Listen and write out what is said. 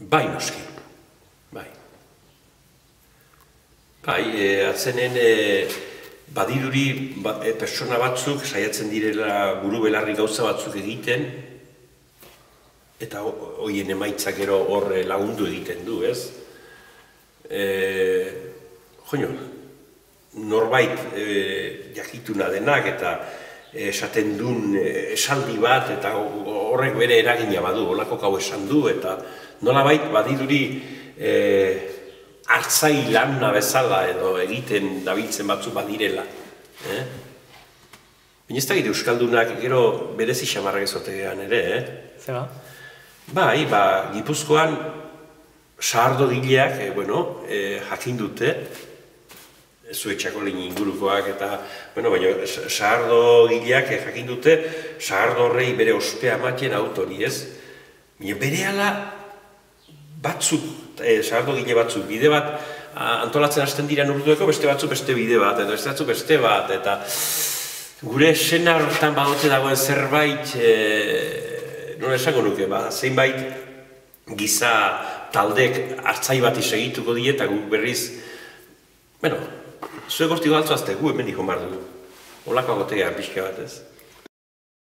Bai, noski. Bai. Bai, e, atzenen e, badiruri ba, e, pertsona batzuk saiatzen direla buru belarri gauza batzuk egiten eta ho- hoien emaitzak gero hor lagundu egiten du, ez? E, joño, norbait e, jakituna denak eta esaten duen esaldi bat eta horrek bere eragina badu, holako gau esan du eta nolabait badiruri e, hartzai lanna bezala edo egiten dabiltzen batzu badirela. Eh? Baina ez da Euskaldunak gero berezi xamarrak ezotegean ere, eh? Zeba? Bai, ba, Gipuzkoan sahardo gileak, e, bueno, e, jakin dute, zuetxako lehen ingurukoak eta, bueno, baina sahardo gileak e, jakin dute, sahardo horrei bere ospea ematen autori, ez? Baina bere batzuk, e, sahardo gile batzuk, bide bat a, antolatzen hasten dira urdueko, beste batzuk beste bide bat, eta beste batzuk beste bat, eta gure esena horretan badote dagoen zerbait, e, nola esango nuke, ba, zeinbait giza taldek hartzai bat segituko die eta guk berriz, bueno, zuek hortik galtzu azte, gu hemen iko mardu. Olako agotean pixka bat ez.